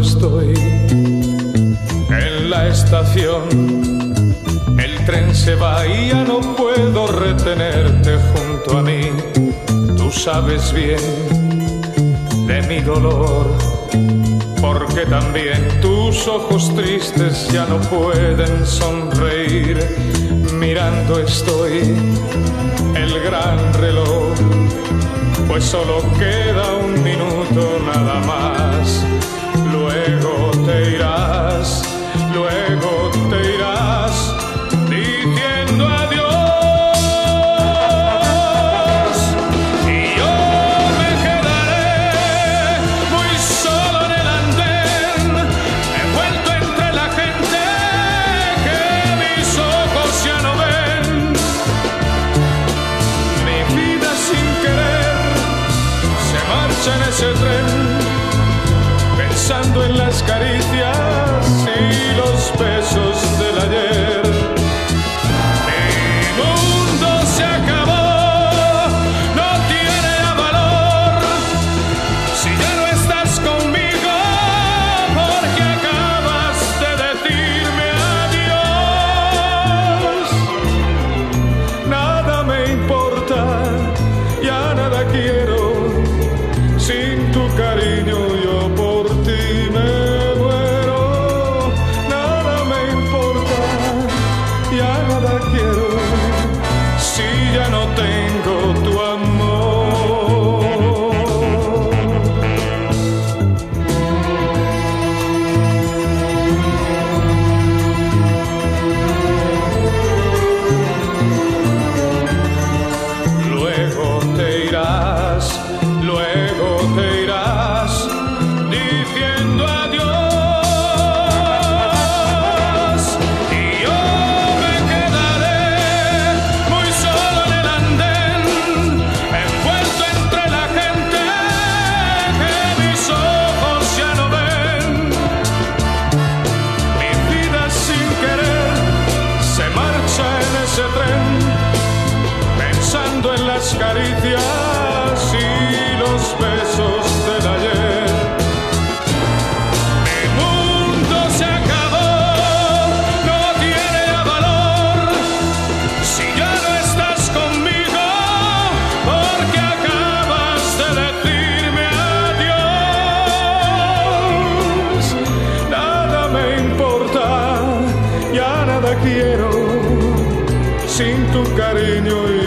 estoy en la estación. El tren se va y ya no puedo retenerte junto a mí. Tú sabes bien de mi dolor, porque también tus ojos tristes ya no pueden sonreír. Mirando estoy el gran reloj, pues solo queda un minuto nada más. Luego te irás, luego te irás en las caricias y los besos te irás, luego te irás caricias y los besos del ayer. Mi mundo se acabó, no tiene valor. Si ya no estás conmigo, porque acabas de decirme adiós. Nada me importa, ya nada quiero sin tu cariño yo